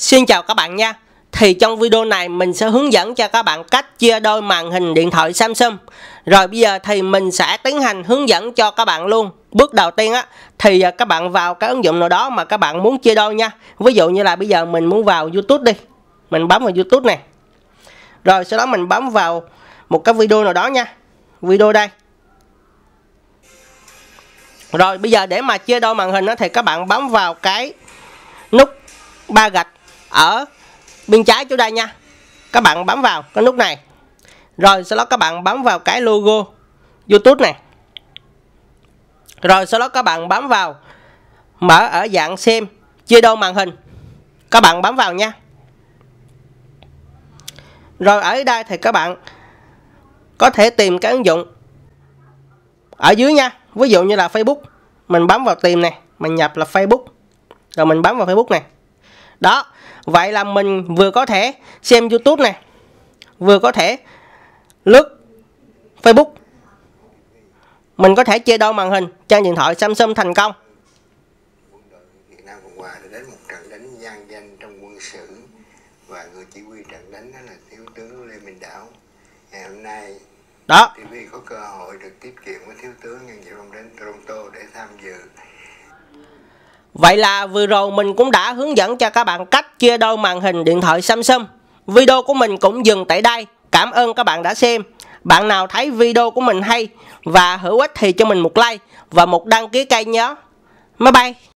Xin chào các bạn nha. Thì trong video này mình sẽ hướng dẫn cho các bạn cách chia đôi màn hình điện thoại Samsung. Rồi bây giờ thì mình sẽ tiến hành hướng dẫn cho các bạn luôn. Bước đầu tiên á Thì à, các bạn vào cái ứng dụng nào đó mà các bạn muốn chia đôi nha. Ví dụ như là bây giờ mình muốn vào Youtube đi. Mình bấm vào Youtube này. Rồi sau đó mình bấm vào một cái video nào đó nha. Video đây. Rồi bây giờ để mà chia đôi màn hình đó, thì các bạn bấm vào cái nút ba gạch ở bên trái chỗ đây nha. Các bạn bấm vào cái nút này. Rồi sau đó các bạn bấm vào cái logo YouTube này. Rồi sau đó các bạn bấm vào mở ở dạng xem, chia đôi màn hình. Các bạn bấm vào nha. Rồi ở đây thì các bạn có thể tìm cái ứng dụng ở dưới nha. Ví dụ như là Facebook. Mình bấm vào tìm này, mình nhập là Facebook. Rồi mình bấm vào Facebook này. Đó vậy là mình vừa có thể xem YouTube này vừa có thể lướt Facebook mình có thể chia đôi màn hình trên điện thoại Samsung thành công Việt Nam Hòa đã đến một trận đánh gian danh trong quân sự và người chỉ huy trận đánh đó là thiếu tướng Lê Minh Đảo. Ngày hôm nay đó TV có cơ hội được tiếp chuyện với thiếu tướng nhân dịp ông đến Toronto để tham dự. Vậy là vừa rồi mình cũng đã hướng dẫn cho các bạn cách chia đôi màn hình điện thoại Samsung. Video của mình cũng dừng tại đây. Cảm ơn các bạn đã xem. Bạn nào thấy video của mình hay và hữu ích thì cho mình một like và một đăng ký kênh nhé. Bye bye.